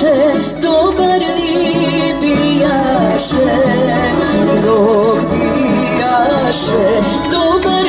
naše dobar vi bijaše dok bijaše dobar